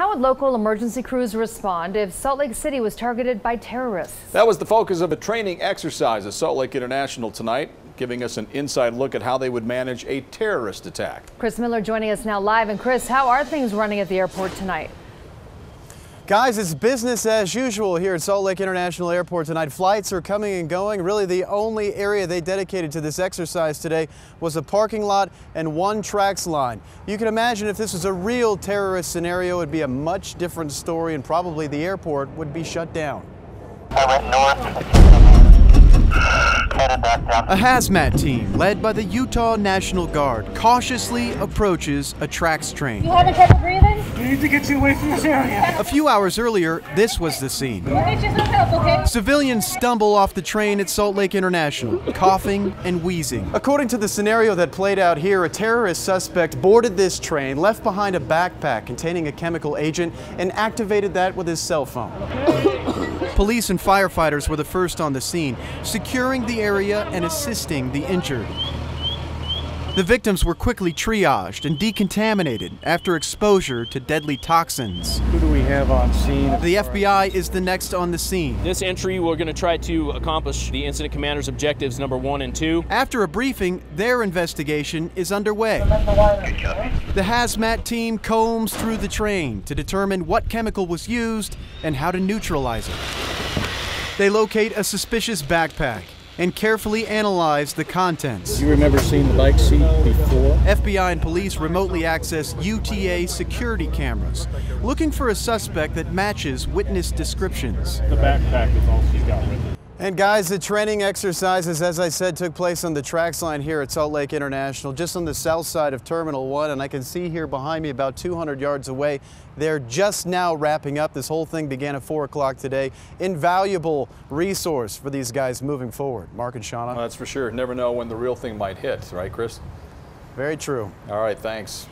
How would local emergency crews respond if Salt Lake City was targeted by terrorists? That was the focus of a training exercise at Salt Lake International tonight, giving us an inside look at how they would manage a terrorist attack. Chris Miller joining us now live. And Chris, how are things running at the airport tonight? Guys, it's business as usual here at Salt Lake International Airport tonight. Flights are coming and going. Really, the only area they dedicated to this exercise today was a parking lot and one TRAX line. You can imagine if this was a real terrorist scenario, it would be a much different story and probably the airport would be shut down. I went north. A hazmat team led by the Utah National Guard cautiously approaches a TRAX train. You having trouble breathing? We need to get you away from this area. A few hours earlier, this was the scene. We'll get you some help, okay? Civilians stumble off the train at Salt Lake International, coughing and wheezing. According to the scenario that played out here, a terrorist suspect boarded this train, left behind a backpack containing a chemical agent, and activated that with his cell phone. Police and firefighters were the first on the scene, securing the area and assisting the injured. The victims were quickly triaged and decontaminated after exposure to deadly toxins. Who do we have on scene? The FBI is the next on the scene. This entry, we're going to try to accomplish the incident commander's objectives number one and two. After a briefing, their investigation is underway. The hazmat team combs through the train to determine what chemical was used and how to neutralize it. They locate a suspicious backpack and carefully analyze the contents. You remember seeing the bike seat before? FBI and police remotely access UTA security cameras, looking for a suspect that matches witness descriptions. The backpack is all she's got with her. And guys, the training exercises, as I said, took place on the TRAX line here at Salt Lake International, just on the south side of Terminal 1. And I can see here behind me, about 200 yards away, they're just now wrapping up. This whole thing began at 4 o'clock today. Invaluable resource for these guys moving forward. Mark and Shauna. Well, that's for sure. Never know when the real thing might hit, right, Chris? Very true. All right, thanks.